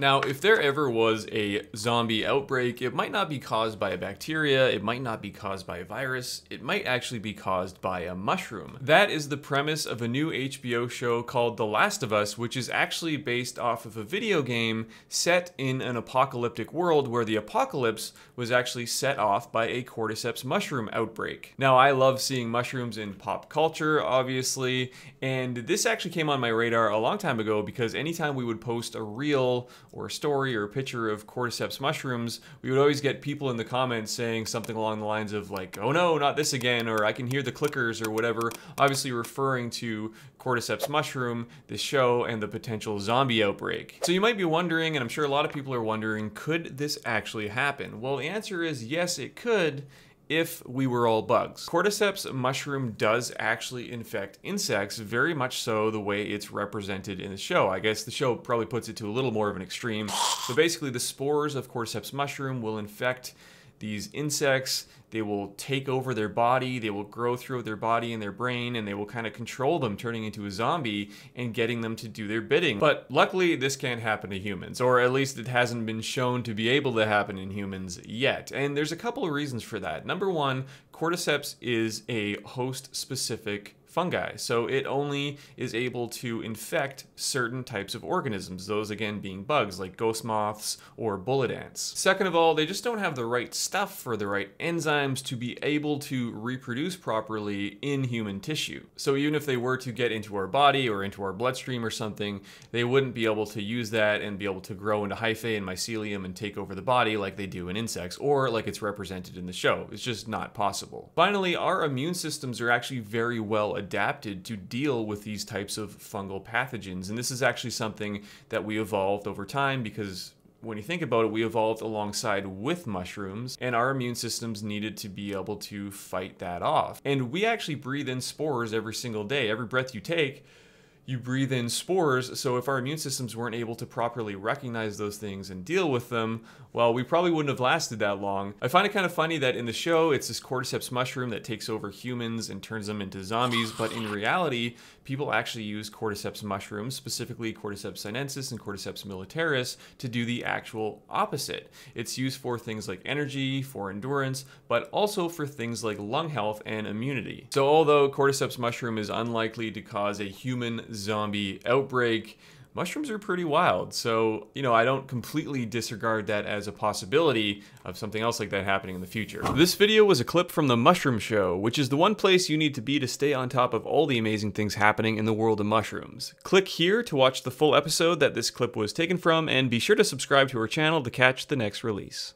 Now, if there ever was a zombie outbreak, it might not be caused by a bacteria, it might not be caused by a virus, it might actually be caused by a mushroom. That is the premise of a new HBO show called The Last of Us, which is actually based off of a video game set in an apocalyptic world where the apocalypse was actually set off by a cordyceps mushroom outbreak. Now, I love seeing mushrooms in pop culture, obviously, and this actually came on my radar a long time ago because anytime we would post a reel or a story or a picture of cordyceps mushrooms, we would always get people in the comments saying something along the lines of like, oh no, not this again, or I can hear the clickers or whatever, obviously referring to cordyceps mushroom, this show, and the potential zombie outbreak. So you might be wondering, and I'm sure a lot of people are wondering, could this actually happen? Well, the answer is yes, it could if we were all bugs. Cordyceps mushroom does actually infect insects, very much so the way it's represented in the show. I guess the show probably puts it to a little more of an extreme. So basically the spores of cordyceps mushroom will infect these insects. They will take over their body, they will grow through their body and their brain, and they will kind of control them, turning into a zombie and getting them to do their bidding. But luckily, this can't happen to humans, or at least it hasn't been shown to be able to happen in humans yet. And there's a couple of reasons for that. Number one, cordyceps is a host specific fungi. So it only is able to infect certain types of organisms, those again being bugs like ghost moths or bullet ants. Second of all, they just don't have the right stuff for the right enzymes to be able to reproduce properly in human tissue. So even if they were to get into our body or into our bloodstream or something, they wouldn't be able to use that and be able to grow into hyphae and mycelium and take over the body like they do in insects or like it's represented in the show. It's just not possible. Finally, our immune systems are actually very well adapted to deal with these types of fungal pathogens. And this is actually something that we evolved over time because when you think about it, we evolved alongside with mushrooms, and our immune systems needed to be able to fight that off. And we actually breathe in spores every single day. Every breath you take, you breathe in spores. So if our immune systems weren't able to properly recognize those things and deal with them, well, we probably wouldn't have lasted that long. I find it kind of funny that in the show, it's this cordyceps mushroom that takes over humans and turns them into zombies, but in reality, people actually use cordyceps mushrooms, specifically cordyceps sinensis and cordyceps militaris, to do the actual opposite. It's used for things like energy, for endurance, but also for things like lung health and immunity. So although cordyceps mushroom is unlikely to cause a human zombie outbreak, mushrooms are pretty wild. So, you know, I don't completely disregard that as a possibility of something else like that happening in the future. This video was a clip from the Mushroom Show, which is the one place you need to be to stay on top of all the amazing things happening in the world of mushrooms. Click here to watch the full episode that this clip was taken from, and be sure to subscribe to our channel to catch the next release.